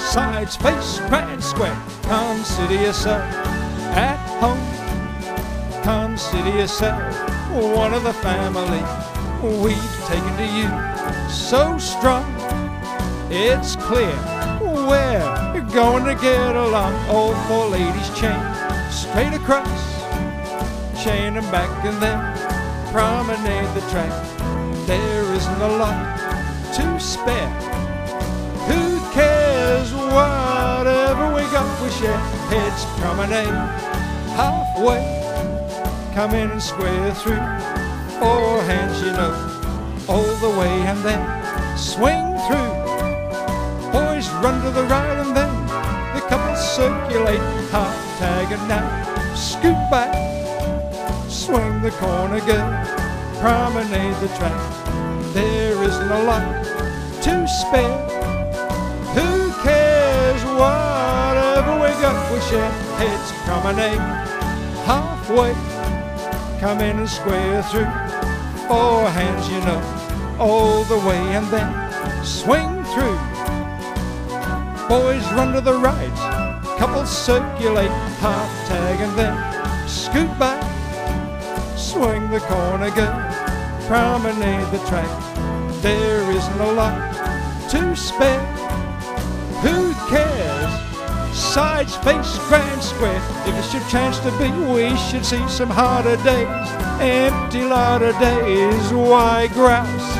Sides, face, grand square. Consider yourself at home. Consider yourself one of the family. We've taken to you so strong. It's clear we're going to get along. Old four ladies chain straight across, chain them back and then promenade the track. There isn't a lot to spare. Whatever we got, we share. Heads promenade halfway, come in and square through. Four hands, you know, all the way, and then swing through. Boys run to the right, and then the couple circulate. Half tag and now scoot back, swing the corner, good, promenade the track. There isn't a lot to spare. Got, we promenade halfway, come in and square through. Four hands, you know, all the way, and then swing through. Boys run to the right, couples circulate, half tag, and then scoot back, swing the corner, good, promenade the track. There isn't a lot to spare. Sides, face, grand square. If it's your chance to be, we should see some harder days. Empty lot of days, why grouse?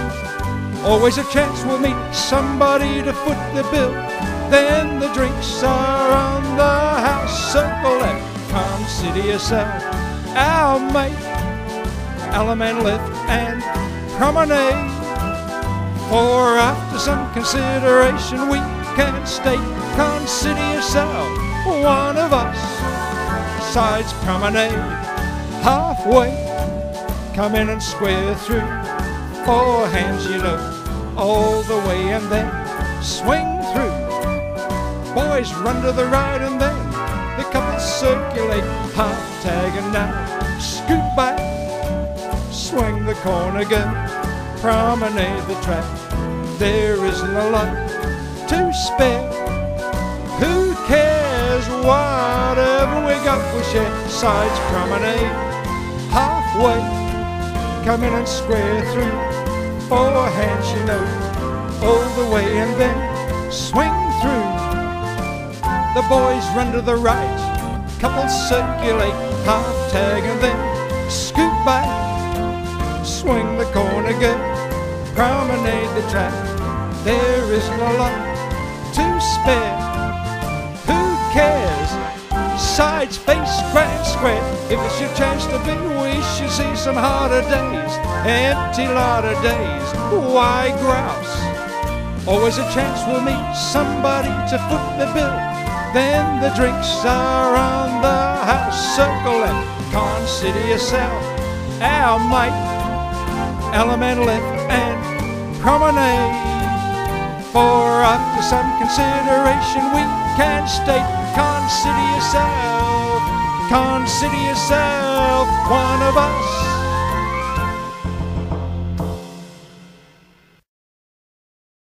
Always a chance we'll meet somebody to foot the bill. Then the drinks are on the house. Circle and consider yourself our mate. allemande left and promenade. For after some consideration, we can state, consider yourself one of us. Sides promenade halfway, come in and square through. Four hands, you know, all the way, and then swing through. Boys run to the right, and then the couples circulate, half tag, and now scoot back, swing the corner, go promenade the track. There isn't a lot to spare. Who cares? Whatever we got, we share. Sides promenade halfway, come in and square through. Four hands, you know, all the way, and then swing through. The boys run to the right, couples circulate, half tag, and then scoot back swing the corner good, promenade the track. There isn't a lot to spare. Who cares? Sides, face, grand square. If it's your chance to be, we should see some harder days. Empty lot of days. Why grouse? Always a chance we'll meet somebody to foot the bill. Then the drinks are on the house. Circle and consider yourself our mate allemande left and promenade. For after some consideration, we can state, consider yourself, consider yourself one of us.